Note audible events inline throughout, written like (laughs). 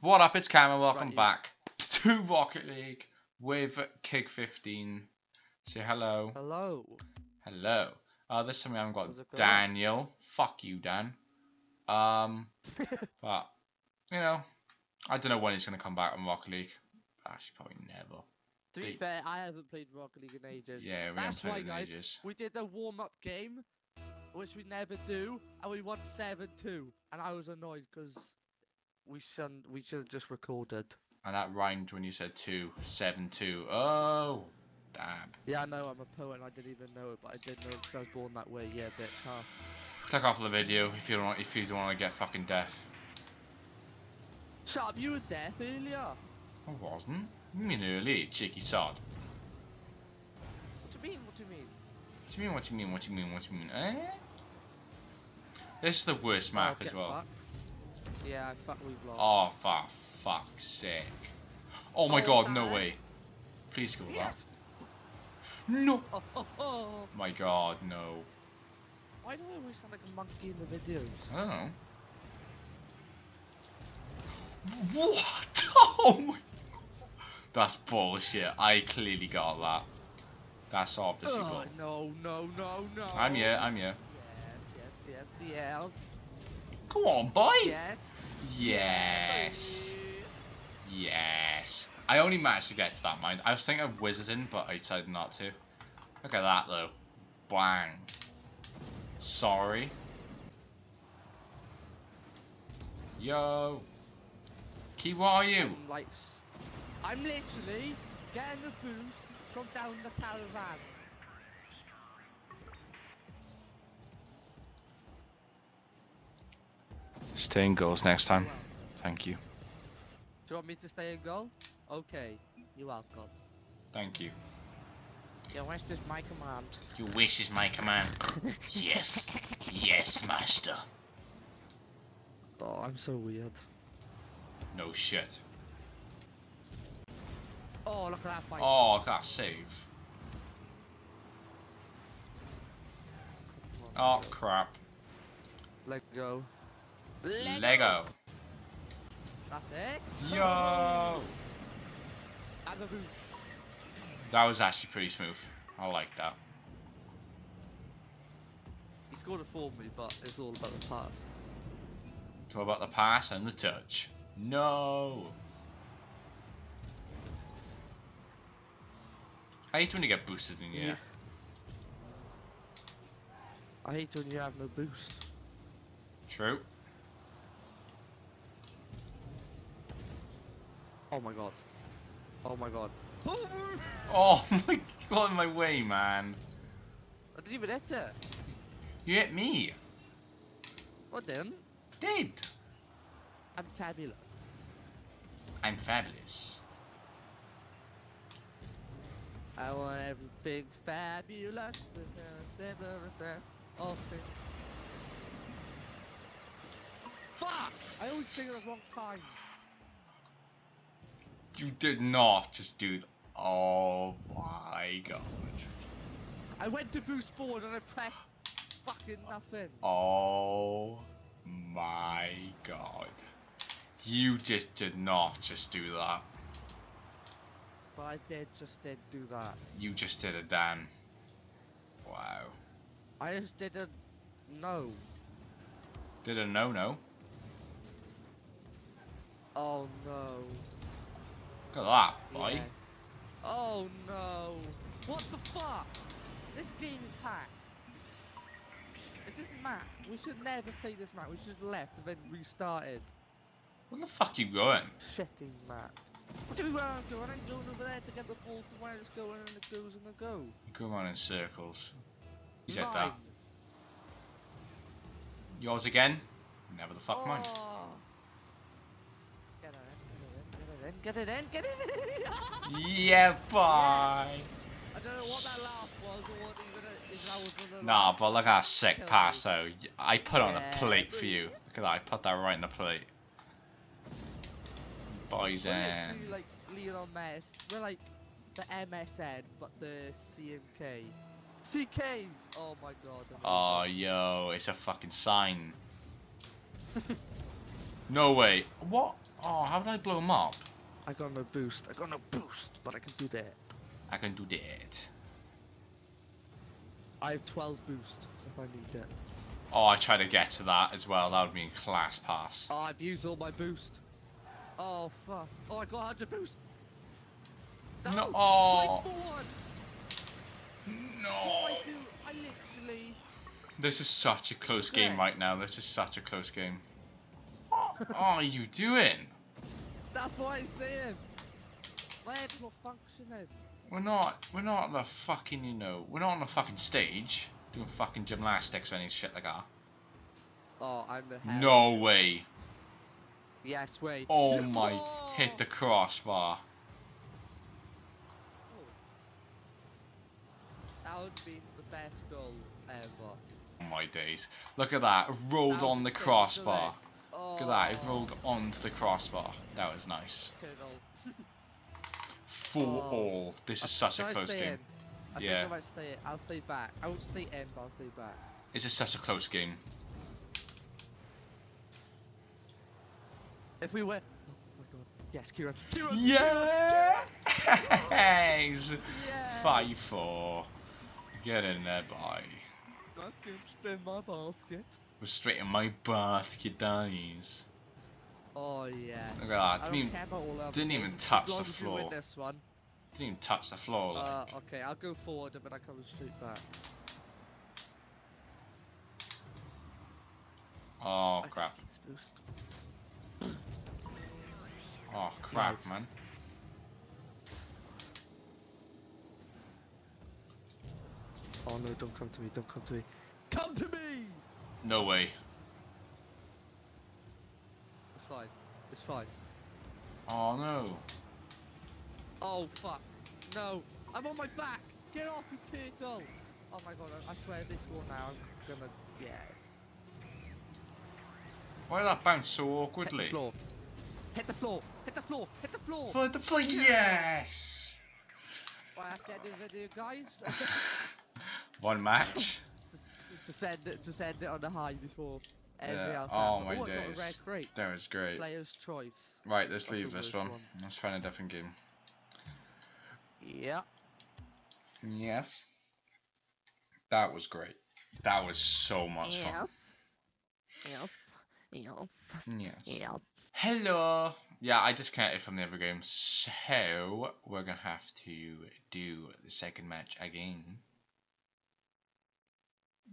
What up, it's Cameron. Welcome Right, back to Rocket League with KIG15. Say hello. Hello. Hello. Uh, this time we haven't got How's it going? Daniel. Fuck you, Dan. Um, (laughs) but, you know, I don't know when he's going to come back on Rocket League. Actually, probably never. To be fair, I haven't played Rocket League in ages. Yeah, we That's haven't why, played in guys, ages. We did a warm-up game, which we never do, and we won 7-2. And I was annoyed because we shouldn't. We should have just recorded. And that rhymed when you said 2, 7, 2. Oh, damn. Yeah, I know I'm a poet. and I didn't even know it, but I did know because I was born that way. Yeah, bitch. Huh? Click off the video if you don't want, if you don't want to get fucking deaf. Shut up! You were deaf earlier. I wasn't. You mean early, cheeky sod. What do you mean? What do you mean? What do you mean? What do you mean? What do you mean? What do you mean? Eh? This is the worst map Oh, as well. fucked. Yeah, I fuck. We've lost. Oh, for fuck's sake. Oh my Oh, god, no Zach. way. Please go yes. that. No! (laughs) Oh. My god, no. Why do I always sound like a monkey in the videos? I don't know. What? (laughs) Oh my (laughs) That's bullshit. I clearly got that. That's obviously Oh, bull. no, no, no, no. I'm here, I'm here. Yes, yes, yes, yes. Come on, boy! Yes. Yes. Yes. I only managed to get to that mine. I was thinking of wizarding, but I decided not to. Look at that though. Bang. Sorry. Yo. Key, what are you? I'm like, I'm literally getting the boost from down the caravan. Stay in goals next time. Thank you. do you want me to stay in goal? Okay, you're welcome. Thank you. Your wish is my command. Your wish is my command. (laughs) yes. Yes, master. Oh, I'm so weird. No shit. Oh, look at that fight. Oh, look at that save. Oh, crap. Let go. Lego. That's it. Yo. And the boost. That was actually pretty smooth. I like that. He scored it for me, but it's all about the pass. It's all about the pass and the touch. No. I hate when you get boosted in the Yeah. air. I hate when you have no boost. True. Oh my god. Oh my god. Oh my god, my way, man. I didn't even hit it. You hit me. What then? Did. I'm fabulous. I'm fabulous. I want everything fabulous. The very best of things. Fuck! I always sing at the wrong times. You did not just do. Oh my god. I went to boost forward and I pressed fucking nothing. Oh my god. You just did not just do that. But I did just did do that. You just did a Dan. Wow. I just didn't know. Did a no no. Oh no. Look at that, boy. Yes. Oh no. What the fuck? This game is hacked. Is this map? We should never play this map. We should have left and then restarted. Where the fuck are you going? Shitting map. What do we want to go? I'm going over there to get the ball from where it's going and it goes and it go. Go on in circles. You said that. Yours again? Never the fuck mind. Oh. Ah. Get it in, get it in, get it in. (laughs) Yeah, bye. I don't know what that laugh was or what even that was the Nah, but look at that sick pass though. I put on a plate for you. Look at that, I put that right in the plate. Boys We're in. literally like Leo Messi. We're like the MSN, but the CMK. CKs! Oh my god. Oh, yo, it's a fucking sign. (laughs) no way. What? Oh, how did I blow him up? I got no boost. I got no boost, but I can do that. I can do that. I have 12 boost if I need that. Oh, I tried to get to that as well. That would be a class pass. Oh, I've used all my boost. Oh, fuck. Oh, I got 100 boost. No! Oh. No, oh. No. I do? I literally... This is such a close game right now. This is such a close game. What are you doing? That's what I'm saying. Head's not functioning. We're not. We're not on the fucking. You know. We're not on the fucking stage doing fucking gymnastics or any shit like that. Oh, I'm the hell. No way. Yes, wait. Oh (laughs) my. Oh! Hit the crossbar. That would be the best goal ever. Oh my days. Look at that. Rolled on the crossbar. Look at that. It rolled onto the crossbar. That was nice. For Oh. all. This is such Should a I close game. in? I Yeah. think I might stay. I'll stay back. I won't stay in, but I'll stay back. This is such a close game. If we win. Oh my god. Yes, Kieran. Kieran! Yes! Yeah! Five four. Get in there, boy. I can spin my basket. We're straight in my basket, guys. Oh yeah. Look at that. I Didn't even, care about all the other didn't even touch the as we win floor. this one. didn't even touch the floor. Like. Uh, okay, I'll go forward and then I come straight back. oh crap. Oh crap, Nice. man. Oh no, don't come to me, don't come to me. Come to me! No way. It's fine. It's fine. Oh no. Oh fuck. No. I'm on my back! Get off, you turtle! Oh my god, I swear this one now I'm gonna. Yes. Why did that bounce so awkwardly? Hit the floor. Hit the floor! Hit the floor! Hit the floor! Hit the floor. yes. Well, that's the end of the video, guys. (laughs) (laughs) One match. Just, send end it, just end it on the high before everything Yeah. else. Oh my oh, I got a red days. That was great. Player's choice. Right, let's That's leave this one. one. Let's find a different game. Yeah. Yes. That was great. That was so much fun. Yes. Yes. Yes. Yes. Hello. Yeah, I disconnected from the other game, so we're gonna have to do the second match again.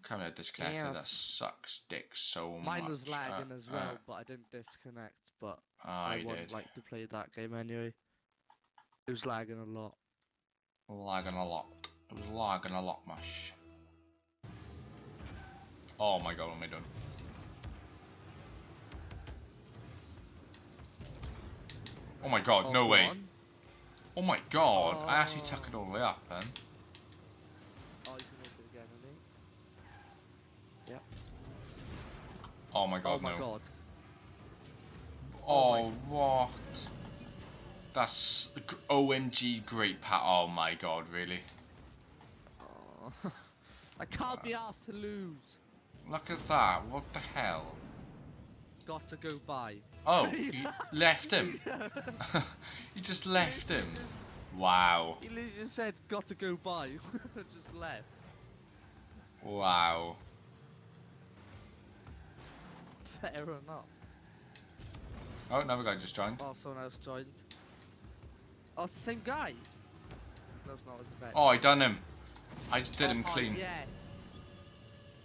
Kind of disconnected. That sucks, dick, so much. Mine was lagging Uh, as well, uh, but I didn't disconnect. But I, I, wouldn't like to play that game anyway. It was lagging a lot. Lagging a lot. It was lagging a lot, mush. Oh my god, what am I doing? Oh my god, Oh, no way. on. Oh my god, I actually took Oh. it all the way up then. Oh, you can make it again, I think. Oh my god, oh my no. god. Oh, Oh what? That's g- OMG great pat. Oh my god, really? Oh. (laughs) I can't be asked to lose. Look at that, what the hell? Got to go by. Oh, (laughs) you left him. (laughs) you just left him. Wow. He literally just said, got to go by. just left. Wow. Fair enough. Oh, another guy just joined. Oh, someone else joined. Oh, it's the same guy. No, it's not. It's a. Oh, I done him. I just did oh, him Oh, clean. Yes.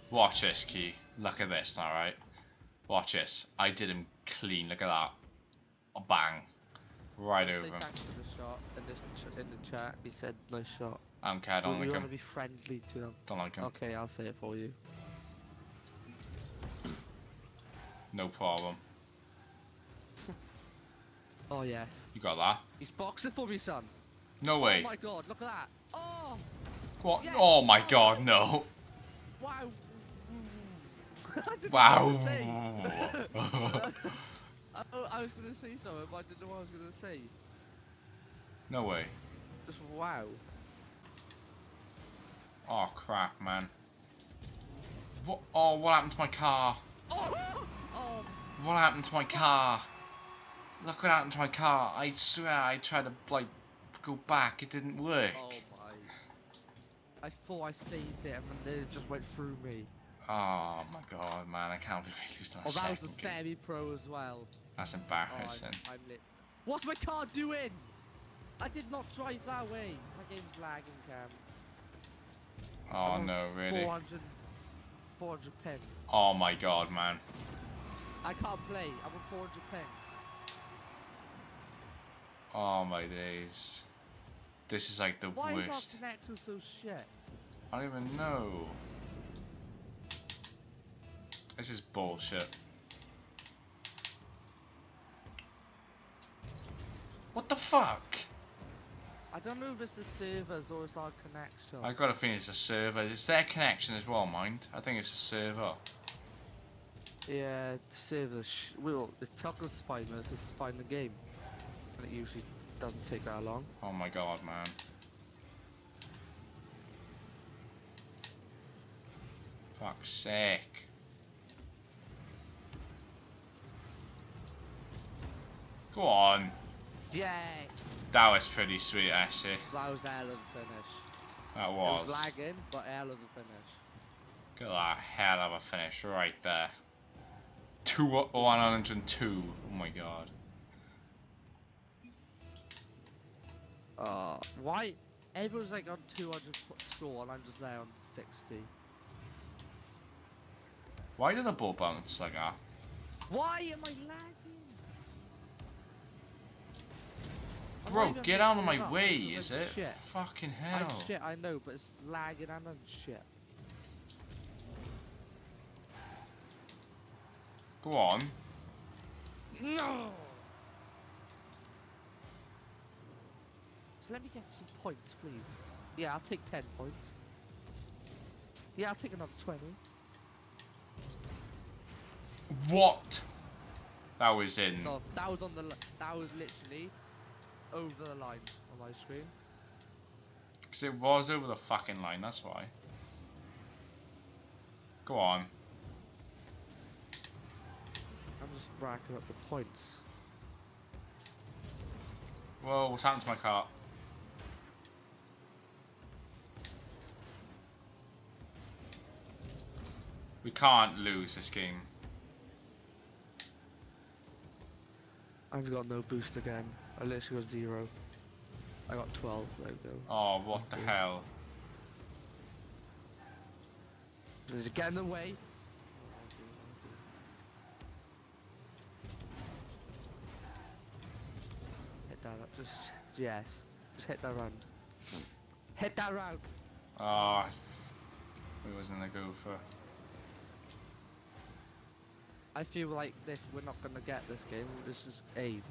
Watch this, Key. Look at this, alright? Watch this. I did him clean. Look at that. A bang. Right Say over him. thanks for the shot in, this in the chat. He said nice shot. I don't care. I don't we like want him. to be friendly to them. Don't like him. Okay, I'll say it for you. No problem. (laughs) Oh yes. You got that? He's boxing for me, son. No way. Oh my god, look at that. Oh, What? yes. Oh my Oh. god, no. wow. (laughs) Wow. I, I was gonna say (laughs) something, but I didn't know what I was gonna say. no way. Just wow. Oh crap, man. What? Oh, what happened to my car? Oh, oh, What happened to my car? Look what happened to my car. I swear I tried to like go back. It didn't work. Oh my. I thought I saved it and then it just went through me. Oh my god, man! I can't believe I used that. Oh, that was a semi-pro as well. That's Oh, embarrassing. I'm, I'm lit. What's my car doing? I did not drive that way. My game's lagging, Cam. oh I'm no, really? 400, 400 ping. Oh my god, man. I can't play. I'm on 400 ping. Oh my days. This is like the Why is our worst. connector so shit? I don't even know. This is bullshit. What the fuck? I don't know if it's the servers or it's our connection. I gotta think it's a server. It's their connection as well, mind. I think it's a server. Yeah, to save the. Sh- well, it took us five minutes to find the game, and it usually doesn't take that long. Oh my god, man. Fuck's sake. Go on. Yes, That was pretty sweet, actually. that was hell of a finish. That It was. was lagging, but hell of a finish. Look at that hell of a finish right there. Two, 102. Oh my god. Uh, why? Everyone's like on 200 score, and I'm just there on 60. Why did the ball bounce like that? Why am I lagging? Bro, get out of my way, is it? Shit. Fucking hell. I'm shit, I know, but it's lagging and I'm shit. Go on. No! So let me get some points, please. Yeah, I'll take 10 points. Yeah, I'll take another 20. What? That was in. No, that was on the. That was literally over the line on my screen. Because it was over the fucking line, that's why. Go on. I'm just racking up the points. Whoa, what's happened to my car? We can't lose this game. I've got no boost again. I literally got zero. I got 12. There we go. Oh, what the Okay. hell? Get in the way. Hit that up. Just yes. Just hit that round. Hit that round. Oh, we wasn't gonna go for. I feel like this. We're not gonna get this game. This is eight.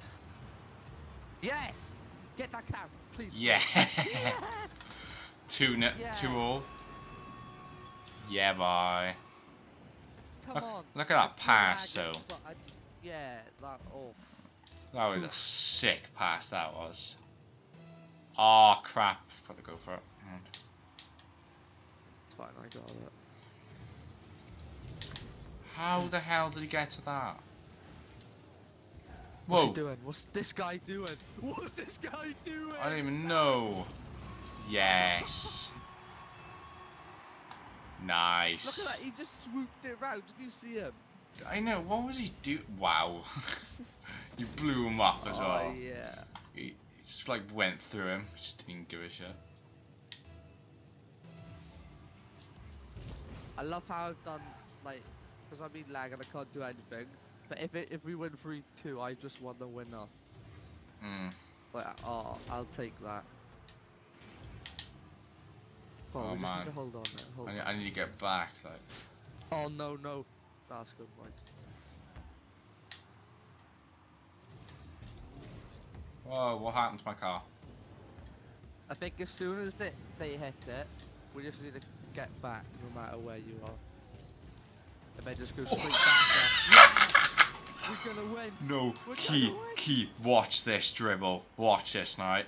Yes. Get that cam, please. Yeah. (laughs) Yes! two, ne- Yeah. two all. Yeah, bye. Come Look- on. look at that pass, but yeah, that. Oh. That was a sick pass. That was. Oh crap! Got to go for it. It's fine. I got it. How the hell did he get to that? What's Whoa! he doing? What's this guy doing? What's this guy doing? I don't even know. Yes. Nice. Look at that. He just swooped it round. Did you see him? I know. What was he do? Wow. (laughs) you blew him up as oh well. yeah. He just like went through him. Just didn't give a shit. I love how I've done like because I've been lagging. I can't do anything. But if it, if we win three two, I just won the winner. Mm. Like oh, I'll take that. Oh, Oh, man. hold on. Hold I, need, on. I need to get back. Like. Oh no no. That's good point. Whoa! What happened to my car? I think as soon as it, they hit it, we just need to get back no matter where you are. And then just go straight back there. We're gonna win! No, We're keep, win. keep. Watch this dribble. Watch this now.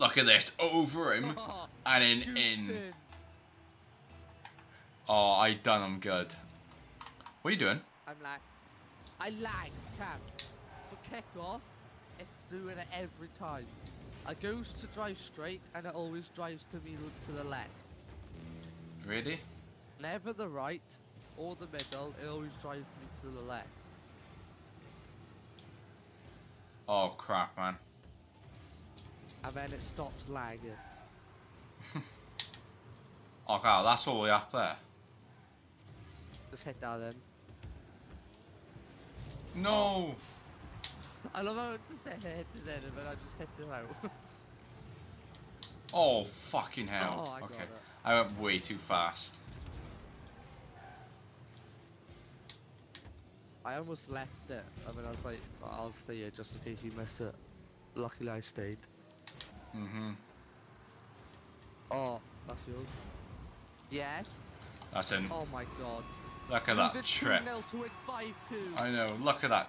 Look at this. Over him. (laughs) Oh, and in, in. Oh, I done him good. What are you doing? I'm lag. I lag, Cam. But kick off, doing it every time. I goes to drive straight and it always drives to me to the left. Really? Never the right or the middle, it always drives me to the left. Oh crap, man. And then it stops lagging. (laughs) Oh god, that's all the way up there. Just hit that then. No! Oh. I love how it just hit hit it then and then I just hit it out. Oh fucking hell. oh, I got okay. it. I went way too fast. I almost left it. I mean, I was like, "Oh, I'll stay here just in case you missed it. Luckily, I stayed. Mm-hmm. Oh, that's yours. Yes. That's in. Oh my god. Look at that trip. 2-0 to 5-2. I know. Look at that.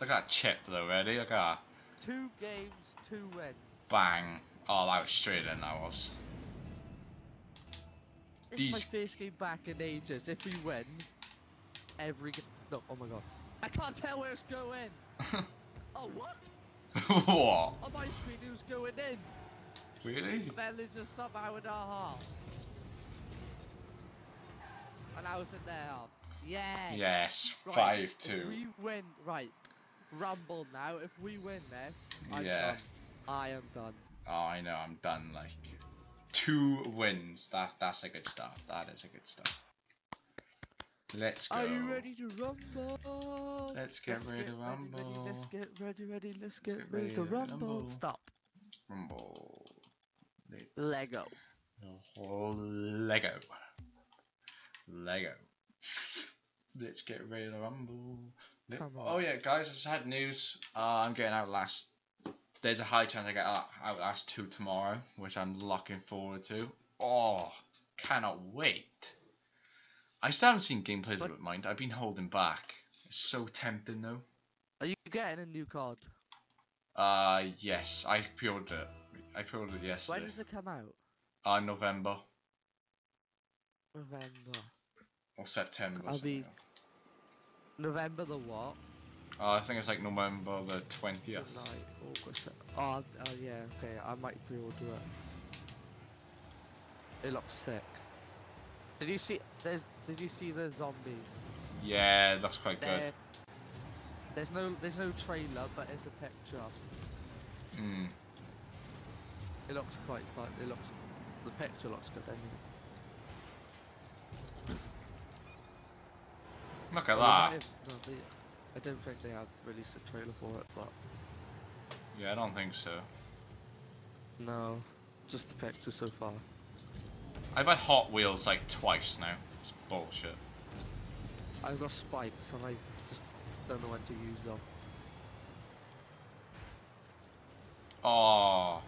Look at that chip though. Ready? Look at that. Two games, two wins. Bang. Oh, that was straight in. That was. This is my These- first game back in ages. If we win, every game. No, oh my god. I can't tell where it's going. (laughs) Oh, what? (laughs) what? On my screen, it was going in. Really? Then it's just somehow in our half. Uh-huh. And I was in their half. Yes. Yes. Right, Five if two. We win. Right. Rumble now. If we win this, I'm Yeah. done. I am done. Oh, I know. I'm done. Like two wins. That that's a good start. That is a good start. Let's go. Are you ready to rumble? Let's get ready to Ready, rumble. let's get ready, ready, let's get, Get ready, ready to rumble. rumble. Stop. Rumble. Let's Lego. Oh, Lego. Lego. Let's get ready to rumble. Oh yeah, guys, I just had news. Uh, I'm getting Outlast. There's a high chance I get out, last two tomorrow, which I'm looking forward to. Oh, cannot wait. I still haven't seen gameplays of it, mind. I've been holding back. It's so tempting though. Are you getting a new card? Uh, yes, I pre-ordered it. I pre-ordered it yesterday. When does it come out? Uh, November November. or September. I'll be- like November the what? Uh, I think it's like November the twentieth. August. Oh, oh yeah. Okay, I might pre-order it. It looks sick. Did you see? There's. Did you see the zombies? Yeah, it looks quite good. They're- There's no. There's no trailer, but it's a picture. Mm. It looks quite fun. It looks. The picture looks good. Anyway. Look at Well, that. no, they- I don't think they have released a trailer for it, but Yeah, I don't think so. no, just the picture so far. I've had Hot Wheels like twice now. It's bullshit. I've got spikes and I just don't know when to use them. Oh.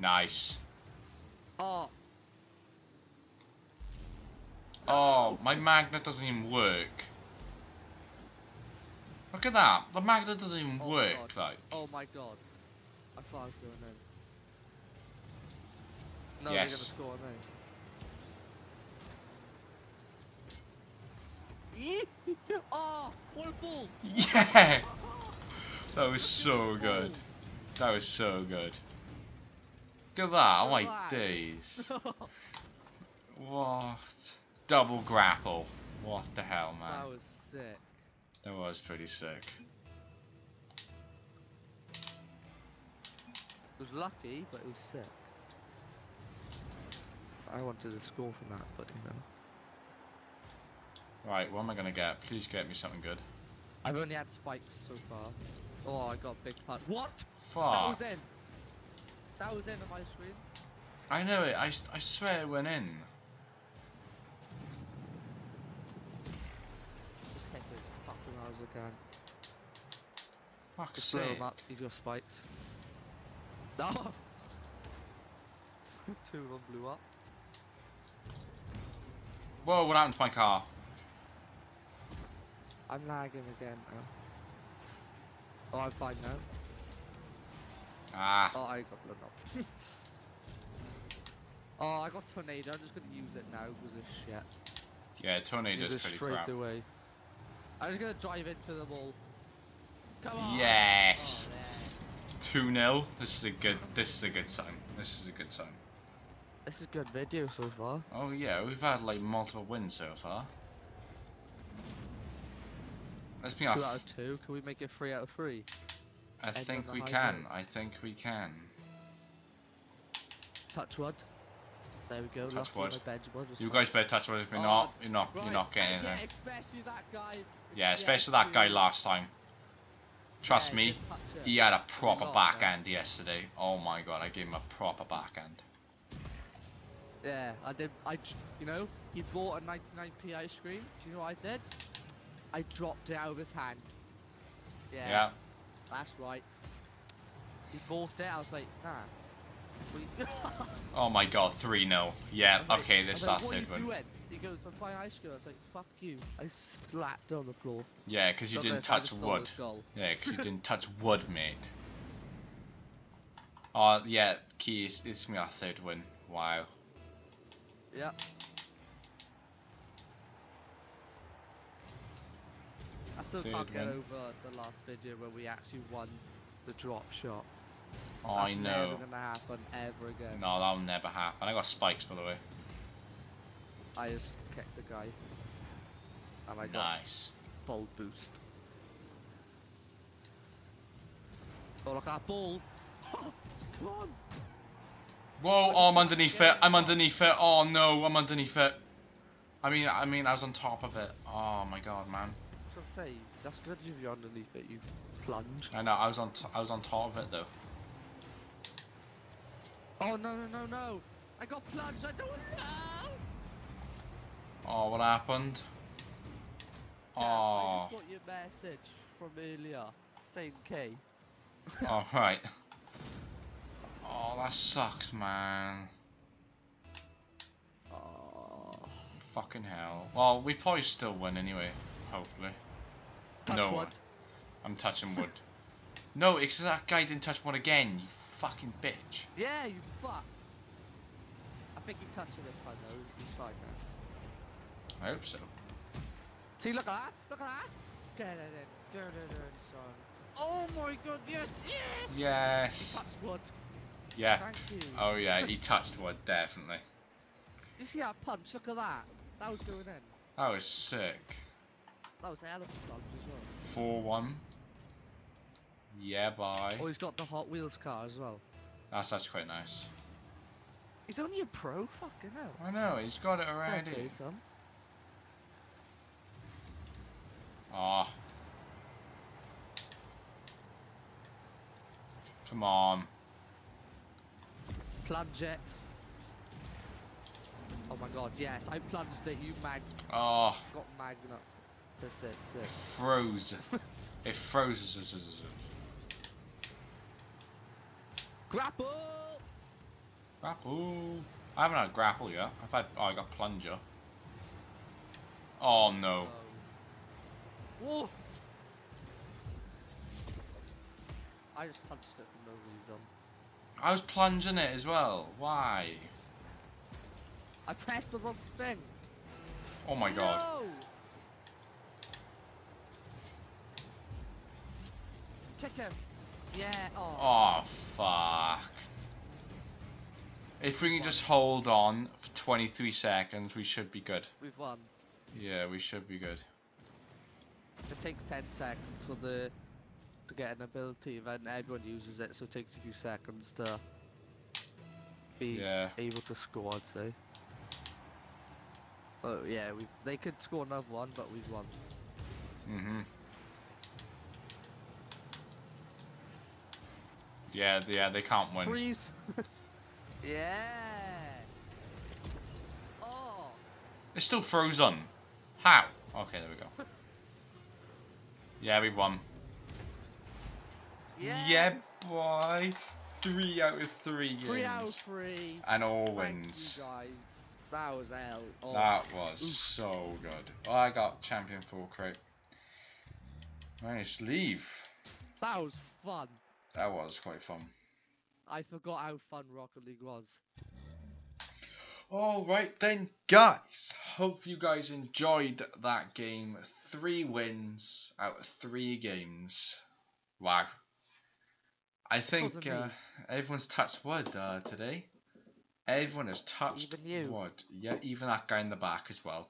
Nice. Oh, Oh, my magnet doesn't even work. Look at that. The magnet doesn't even Oh work, God. like. oh my god! I thought I was going in. No, Yes. they're gonna score now. oh, what a ball! Yeah! (laughs) That was so good. That was so good. Look at that, oh my days. What? Double grapple. What the hell, man? that was sick. That was pretty sick. It was lucky, but it was sick. I wanted to score from that, but you know. Right, what am I gonna get? Please get me something good. I've only had spikes so far. Oh, I got a big putt. What? Fuck. That was in. That was in on my screen. I know it, I, I swear it went in. Just hit this fucking hard as I can. Fuck's Just blow sake. him up. He's got spikes. (laughs) No. Two of them blew up. Whoa, what happened to my car? I'm lagging again now. Oh, I'm fine now. Ah, Oh, I got blown up. (laughs) Oh, I got tornado. I'm just gonna use it now because it's shit. Yeah, Use tornado's it pretty straight crap. away. I'm just gonna drive into the wall. Come on. Yes. Oh. Two 0 This is a good. This is a good sign. This is a good sign. This is a good video so far. Oh yeah, we've had like multiple wins so far. Let's be Two off. out of two. Can we make it three out of three? I think we can. note. I think we can. Touch wood. There we go. Touch wood. my bench wood was You guys better touch wood. If you're Oh, not, you're not, you're not getting yeah, anything. especially that guy. Yeah, especially that guy last time. Trust Yeah, me, didn't touch it. he had a proper man. backhand yesterday. Oh my god, I gave him a proper backhand. Yeah, I did. I, you know, he bought a 99p ice cream. Do you know what I did? I dropped it out of his hand. Yeah, Yeah. That's right. He bought it. I was like, nah. (laughs) Oh my god, 3 0. Yeah, like- okay, this is like, our what are third one. He goes, I'm ice cream. I was like, fuck you. I slapped on the floor. Yeah, because you Don't didn't know if I touch wood. Yeah, because you didn't touch (laughs) wood, mate. Oh, yeah, Keys, it's me our third win. Wow. Yeah. I still Third can't get win. over the last video where we actually won the drop shot. Oh, That's I never know. gonna happen ever again. No, that'll never happen. I got spikes, by the way. I just kicked the guy. And I got Nice. full boost. Oh look at that ball! (laughs) Come on! Whoa, oh, I'm underneath it. I'm underneath it. Oh no, I'm underneath it. I mean, I mean, I was on top of it. Oh my god, man. I was gonna say, that's good if you're underneath it, you plunge. I know. I was on. T- I was on top of it though. Oh no no no no! I got plunged, I don't know! Oh, what happened? Yeah, I Oh, just got your message from earlier saying K. (laughs) oh right. Oh, that sucks, man. Oh. Fucking hell. Well, we probably still win anyway. Hopefully. Touch no, wood. I'm touching wood. (laughs) no, it's that guy didn't touch one again. You fucking bitch. Yeah, you fuck. I think he touched it this time though. He's fine now. I hope so. See, look at that. Look at that. Get it in. Get it in, son. Oh my god, yes, yes! He Yes. touched wood. Yeah. Thank you. Oh yeah, he (laughs) touched wood definitely. You see that punch? Look at that. That was going in. That was sick. That was a hell of a punch as well. Four one. Yeah, bye. Oh, he's got the Hot Wheels car as well. That's that's quite nice. He's only a pro, fucking hell. I know he's got it already. play, son. Oh. Come on. Plunge it. Oh my god, yes, I plunged it, you mag Oh, got magnet. It froze. it froze. Grapple! Grapple. I haven't had grapple yet. I've had. Oh, I got plunger. Oh no. Um, oh. Whoa! I just punched it for no reason. I was plunging it as well. Why? I pressed the wrong thing. Oh my god. No! Kick Yeah. Oh. Oh fuck. If we can just hold on for 23 seconds, we should be good. We've won. Yeah, we should be good. It takes 10 seconds for the to get an ability, then everyone uses it, so it takes a few seconds to be Yeah. able to score, I'd say. Oh yeah, we they could score another one, but we've won. Mhm. Yeah, yeah, they can't win. Freeze! (laughs) yeah! Oh! It's still frozen. How? Okay, there we go. (laughs) Yeah, we won. Yes! Yeah, boy. Three out of three games. Three out of three. And all Thank wins. you guys. That was hell. Oh. That was Oof. so good. Oh, I got champion full crate. Nice leave. That was fun. That was quite fun. I forgot how fun Rocket League was. Alright then, guys. Hope you guys enjoyed that game. Three wins out of three games. Wow. I think uh, everyone's touched wood uh, today. Everyone has touched wood. Yeah, even that guy in the back as well.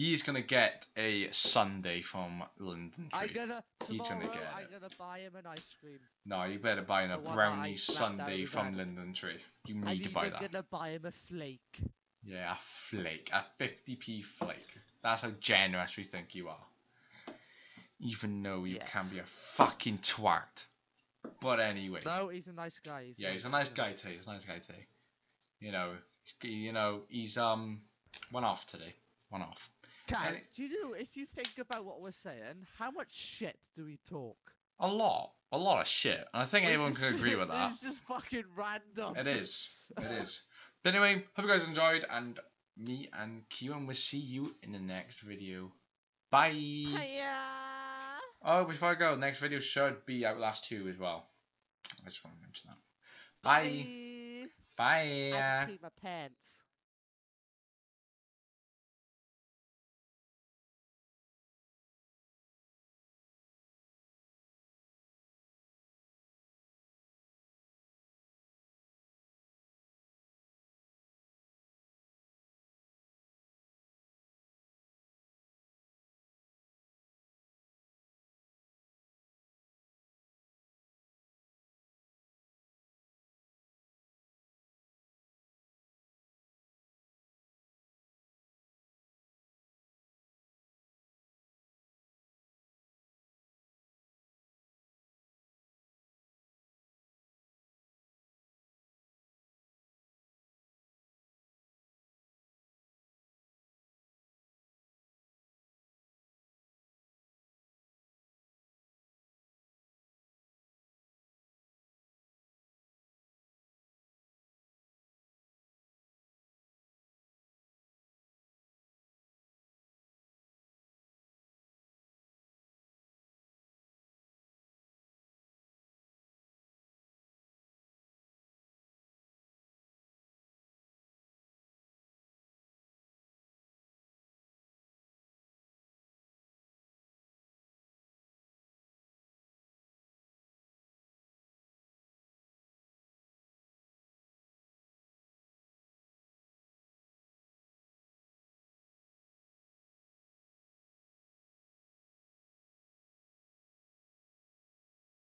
He's gonna get a sundae from London I Tree. gonna He's gonna get I'm it. gonna buy him an ice cream. No, you better buy him a The brownie I sundae from. London Tree. You I'm need to buy that. gonna buy him a flake. Yeah, a flake. A 50p flake. That's how generous we think you are. Even though you can be a fucking twat. But anyway. No, he's a nice guy. He's Yeah, he's a nice guy too. He's a nice guy too. You know, he's, you know, he's um one off today. One off. Cal, Any- do you know if you think about what we're saying, how much shit do we talk? A lot. A lot of shit. And I think It's everyone just- can agree (laughs) with that. It's just fucking random. It is. It is. But anyway, hope you guys enjoyed and me and Kieran will see you in the next video. Bye. Hiya. Oh, before I go, next video should be Outlast 2 as well. I just want to mention that. Bye. Bye. I Bye. just peed my pants.